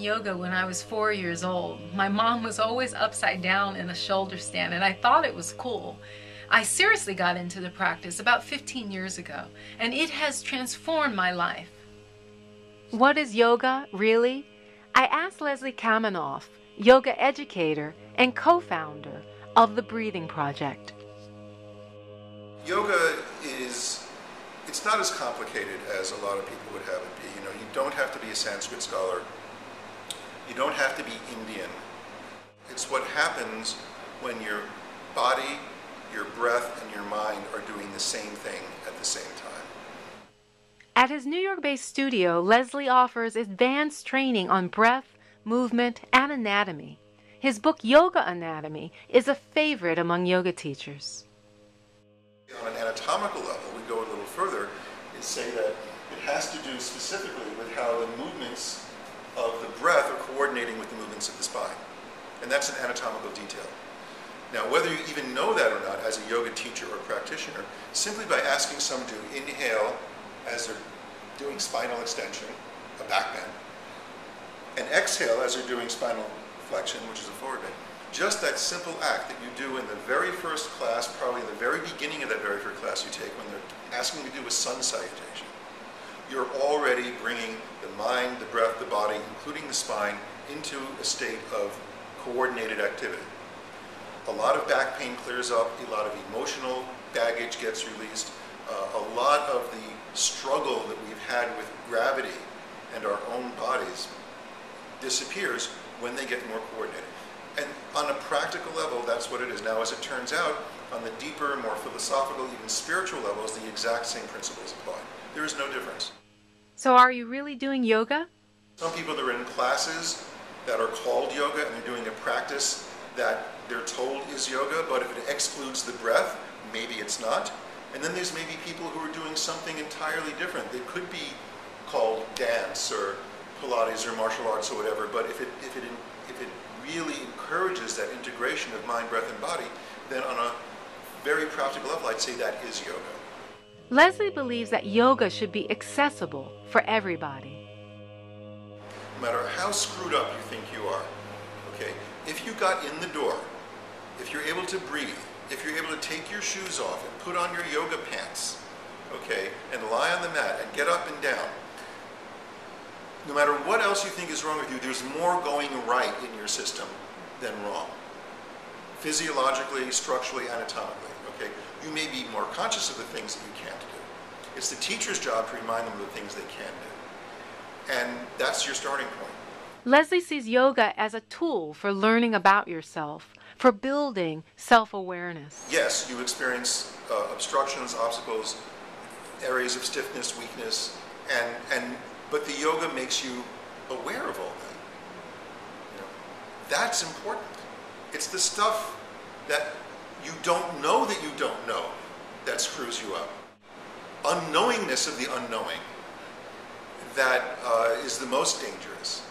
yoga when I was four years old. My mom was always upside down in a shoulder stand, and I thought it was cool. I seriously got into the practice about 15 years ago, and it has transformed my life. What is yoga, really? I asked Leslie Kaminoff, yoga educator and co founder of the Breathing Project. Yoga is, it's not as complicated as a lot of people would have it be. You know, you don't have to be a Sanskrit scholar. You don't have to be Indian. It's what happens when your body, your breath, and your mind are doing the same thing at the same time. At his New York based studio, Leslie offers advanced training on breath, movement, and anatomy. His book, Yoga Anatomy, is a favorite among yoga teachers. On an anatomical level, we go a little further and say that it has to do specifically with how the movements of the breath are coordinating with the movements of the spine. And that's an anatomical detail. Now, whether you even know that or not as a yoga teacher or practitioner, simply by asking someone to inhale as they're doing spinal extension, a back bend, and exhale as they're doing spinal flexion, which is a forward bend. Just that simple act that you do in the very first class, probably in the very beginning of that very first class you take when they're asking you to do a sun salutation, you're already bringing the mind, the breath, the body, including the spine, into a state of coordinated activity. A lot of back pain clears up, a lot of emotional baggage gets released, uh, a lot of the struggle that we've had with gravity and our own bodies disappears when they get more coordinated. And on a practical level, that's what it is. Now, as it turns out, on the deeper, more philosophical, even spiritual levels, the exact same principles apply. There is no difference. So, are you really doing yoga? Some people that are in classes that are called yoga and they're doing a practice that they're told is yoga, but if it excludes the breath, maybe it's not. And then there's maybe people who are doing something entirely different. They could be called dance or Pilates or martial arts or whatever, but if it, if it, if it really encourages that integration of mind, breath, and body, then on a very practical level, I'd say that is yoga. Leslie believes that yoga should be accessible for everybody. No matter how screwed up you think you are, okay, if you got in the door, if you're able to breathe, if you're able to take your shoes off and put on your yoga pants, okay, and lie on the mat and get up and down, no matter what else you think is wrong with you, there's more going right in your system than wrong. Physiologically, structurally, anatomically, okay? You may be more conscious of the things that you can't do. It's the teacher's job to remind them of the things they can do. And that's your starting point. Leslie sees yoga as a tool for learning about yourself, for building self awareness. Yes, you experience uh, obstructions, obstacles, areas of stiffness, weakness, and, and but the yoga makes you aware of all that. You know, that's important. It's the stuff that you don't know that you don't know that screws you up. Unknowingness of the unknowing that uh, is the most dangerous.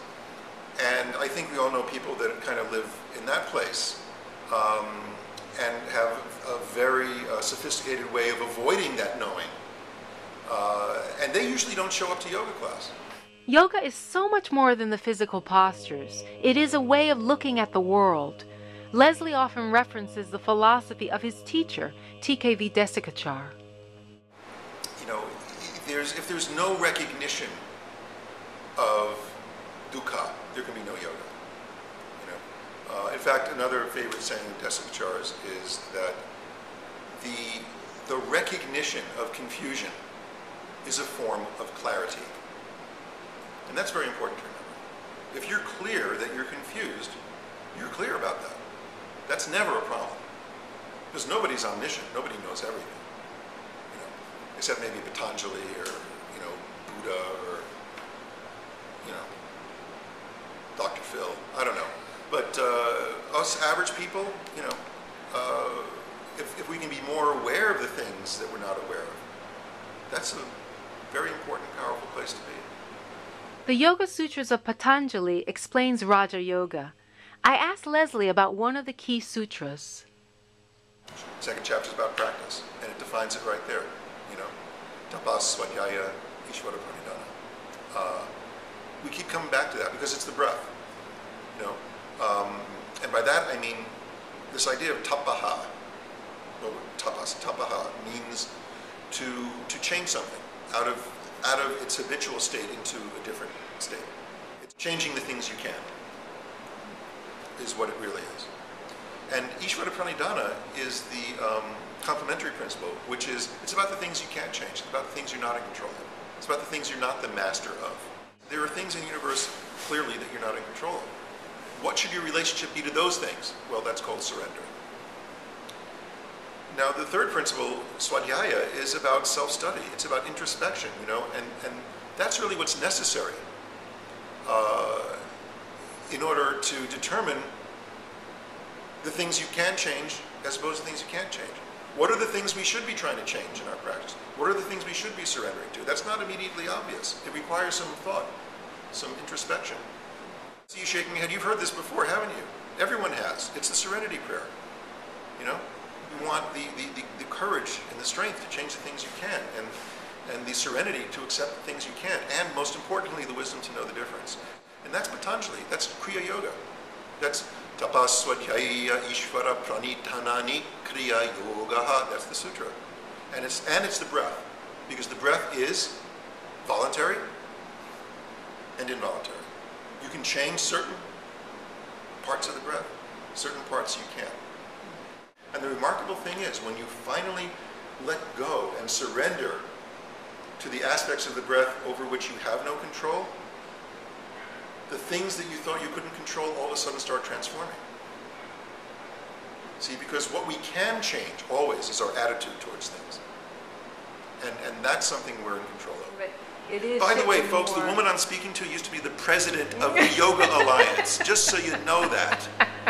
And I think we all know people that kind of live in that place um, and have a very uh, sophisticated way of avoiding that knowing. Uh, and they usually don't show up to yoga class. Yoga is so much more than the physical postures. It is a way of looking at the world. Leslie often references the philosophy of his teacher, TKV Desikachar. You know, there's, if there's no recognition of dukkha, there can be no yoga. You know, uh, in fact, another favorite saying of Desikachar's is that the the recognition of confusion is a form of clarity. And that's very important to remember. If you're clear that you're confused, you're clear about that. That's never a problem. Because nobody's omniscient. Nobody knows everything. You know, except maybe Patanjali or, you know, Buddha or, you know, Dr. Phil. I don't know. But uh, us average people, you know, uh, if, if we can be more aware of the things that we're not aware of, that's a very important, powerful place to be. The Yoga Sutras of Patanjali explains Raja Yoga. I asked Leslie about one of the key sutras. Second chapter is about practice, and it defines it right there. You know, tapas, svadhyaya, ishvara pranidhana. Uh, we keep coming back to that because it's the breath. You know, um, and by that I mean this idea of tapaha. Well, tapas, tapaha means to to change something out of out of its habitual state into a different state. It's changing the things you can. Is what it really is. And Ishvara Pranidhana is the um, complementary principle, which is it's about the things you can't change, it's about the things you're not in control of, it's about the things you're not the master of. There are things in the universe clearly that you're not in control of. What should your relationship be to those things? Well, that's called surrender. Now, the third principle, swadhyaya, is about self-study. It's about introspection, you know, and, and that's really what's necessary uh, in order to determine the things you can change as opposed to things you can't change. What are the things we should be trying to change in our practice? What are the things we should be surrendering to? That's not immediately obvious. It requires some thought, some introspection. See you shaking your head. You've heard this before, haven't you? Everyone has. It's the serenity prayer. You know? You want the, the, the, the courage and the strength to change the things you can and, and the serenity to accept the things you can't. And most importantly, the wisdom to know the difference. And that's Patanjali. That's Kriya Yoga. That's tapaswadhyaya ishvara pranidhanani kriya yoga. That's the sutra. And it's, and it's the breath. Because the breath is voluntary and involuntary. You can change certain parts of the breath, certain parts you can't. And the remarkable thing is, when you finally let go and surrender to the aspects of the breath over which you have no control, the things that you thought you couldn't control all of a sudden start transforming. See, because what we can change always is our attitude towards things. And, and that's something we're in control of. But it is By the way, shifting folks, the woman I'm speaking to used to be the president of the Yoga Alliance, just so you know that.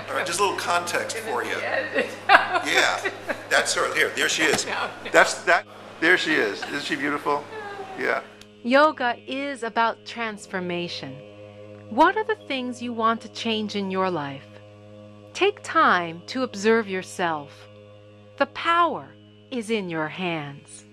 All right, just a little context for you. Yeah, that's her. Here, there she is. That's that. There she is. Isn't she beautiful? Yeah. Yoga is about transformation. What are the things you want to change in your life? Take time to observe yourself. The power is in your hands.